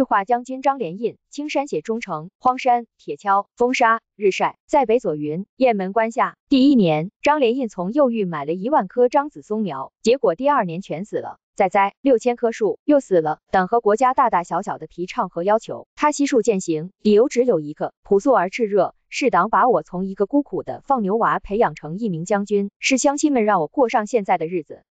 绿化将军张连印，青山写忠诚，荒山、铁锹、风沙、日晒，在北左云雁门关下。第一年，张连印从右玉买了一万棵樟子松苗，结果第二年全死了。再栽六千棵树，又死了。党和国家大大小小的提倡和要求，他悉数践行。理由只有一个，朴素而炽热。是党把我从一个孤苦的放牛娃培养成一名将军，是乡亲们让我过上现在的日子。